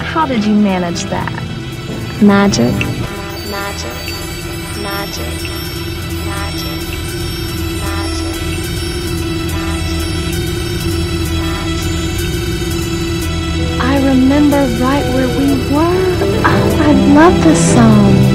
How did you manage that? Magic. Magic, magic, magic. I remember right where we were. Oh, I love this song.